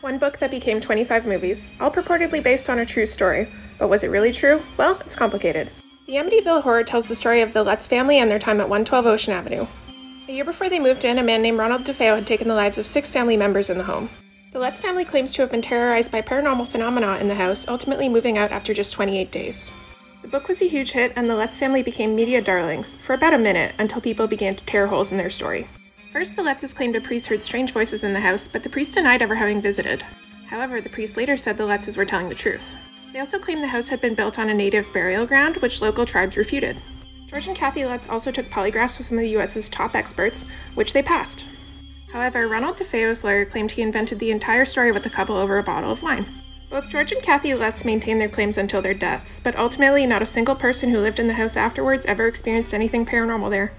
One book that became 25 movies, all purportedly based on a true story. But was it really true? Well, it's complicated. The Amityville Horror tells the story of the Lutz family and their time at 112 Ocean Avenue. A year before they moved in, a man named Ronald DeFeo had taken the lives of six family members in the home. The Lutz family claims to have been terrorized by paranormal phenomena in the house, ultimately moving out after just 28 days. The book was a huge hit, and the Lutz family became media darlings for about a minute until people began to tear holes in their story. First, the Lutzes claimed a priest heard strange voices in the house, but the priest denied ever having visited. However, the priest later said the Lutzes were telling the truth. They also claimed the house had been built on a native burial ground, which local tribes refuted. George and Kathy Lutz also took polygraphs with some of the US's top experts, which they passed. However, Ronald DeFeo's lawyer claimed he invented the entire story with the couple over a bottle of wine. Both George and Kathy Lutz maintained their claims until their deaths, but ultimately not a single person who lived in the house afterwards ever experienced anything paranormal there.